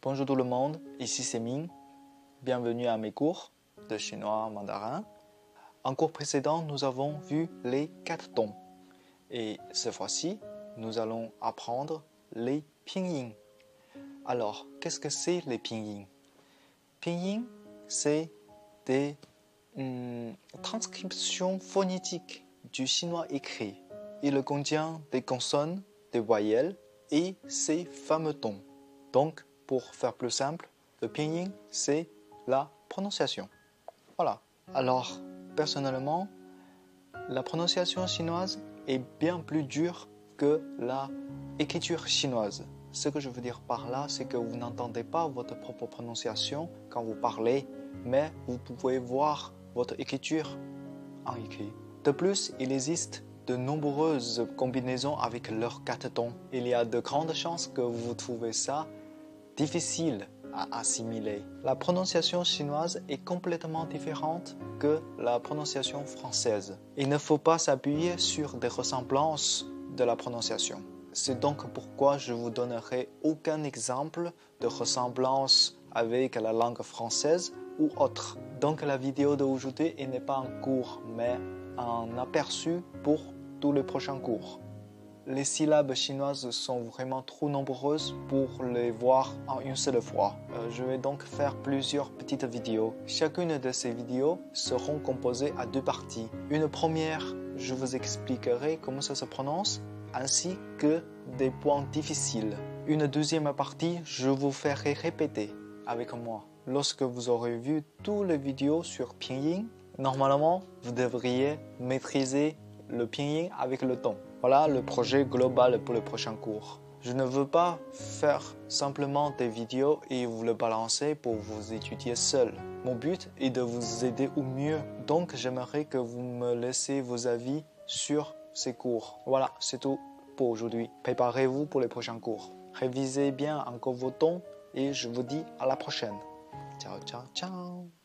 Bonjour tout le monde, ici c'est Ming. Bienvenue à mes cours de chinois mandarin. En cours précédent, nous avons vu les quatre tons. Et cette fois-ci, nous allons apprendre les pinyin. Alors, qu'est-ce que c'est les pinyin? Pinyin, c'est des hum, transcriptions phonétiques du chinois écrit. Il contient des consonnes, des voyelles et ses fameux tons. Donc, pour faire plus simple, le pinyin, c'est la prononciation. Voilà. Alors, personnellement, la prononciation chinoise est bien plus dure que la écriture chinoise. Ce que je veux dire par là, c'est que vous n'entendez pas votre propre prononciation quand vous parlez, mais vous pouvez voir votre écriture en écrit. De plus, il existe de nombreuses combinaisons avec leurs quatre tons. Il y a de grandes chances que vous trouvez ça difficile à assimiler. La prononciation chinoise est complètement différente que la prononciation française. Il ne faut pas s'appuyer sur des ressemblances de la prononciation. C'est donc pourquoi je vous donnerai aucun exemple de ressemblance avec la langue française ou autre. Donc la vidéo d'aujourd'hui n'est pas un cours, mais un aperçu pour tous les prochains cours les syllabes chinoises sont vraiment trop nombreuses pour les voir en une seule fois. Euh, je vais donc faire plusieurs petites vidéos. Chacune de ces vidéos seront composées à deux parties. Une première, je vous expliquerai comment ça se prononce, ainsi que des points difficiles. Une deuxième partie, je vous ferai répéter avec moi. Lorsque vous aurez vu toutes les vidéos sur Pinyin, normalement, vous devriez maîtriser le Pinyin avec le ton. Voilà le projet global pour le prochain cours. Je ne veux pas faire simplement des vidéos et vous le balancer pour vous étudier seul. Mon but est de vous aider au mieux. Donc j'aimerais que vous me laissez vos avis sur ces cours. Voilà, c'est tout pour aujourd'hui. Préparez-vous pour les prochains cours. Révisez bien encore vos tons et je vous dis à la prochaine. Ciao, ciao, ciao